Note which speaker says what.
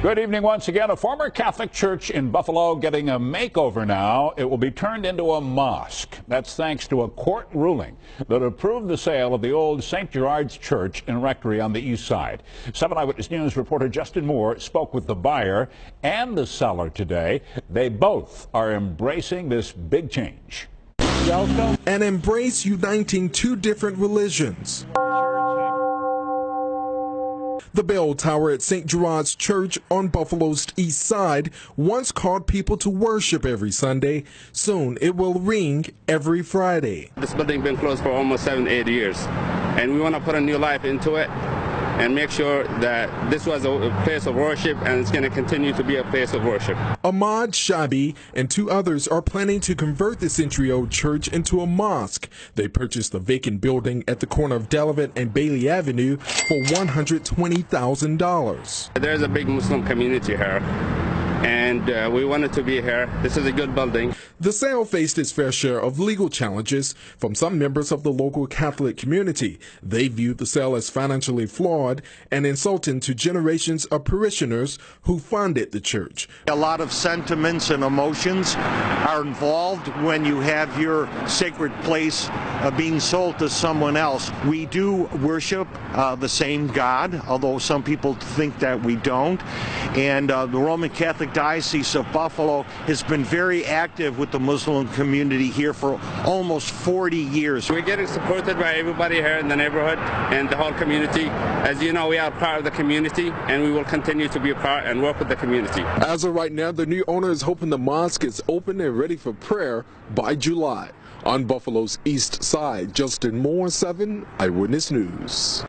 Speaker 1: Good evening once again. A former Catholic church in Buffalo getting a makeover now. It will be turned into a mosque. That's thanks to a court ruling that approved the sale of the old St. Gerard's Church and Rectory on the east side. 7 Eyewitness News reporter Justin Moore spoke with the buyer and the seller today. They both are embracing this big change.
Speaker 2: Welcome. An embrace uniting two different religions. The bell tower at St. Gerard's Church on Buffalo's east side once called people to worship every Sunday. Soon it will ring every Friday.
Speaker 3: This building has been closed for almost seven, eight years, and we want to put a new life into it and make sure that this was a place of worship and it's going to continue to be a place of worship.
Speaker 2: Ahmad Shabi and two others are planning to convert the century-old church into a mosque. They purchased the vacant building at the corner of Delavan and Bailey Avenue for $120,000.
Speaker 3: There's a big Muslim community here and uh, we wanted to be here. This is a good building.
Speaker 2: The sale faced its fair share of legal challenges from some members of the local Catholic community. They viewed the sale as financially flawed and insulting to generations of parishioners who funded the church.
Speaker 4: A lot of sentiments and emotions are involved when you have your sacred place uh, being sold to someone else. We do worship uh, the same God, although some people think that we don't. And uh, the Roman Catholic Catholic Diocese of Buffalo has been very active with the Muslim community here for almost 40 years.
Speaker 3: We're getting supported by everybody here in the neighborhood and the whole community. As you know, we are part of the community and we will continue to be a part and work with the community.
Speaker 2: As of right now, the new owner is hoping the mosque is open and ready for prayer by July. On Buffalo's east side, Justin Moore, 7 Eyewitness News.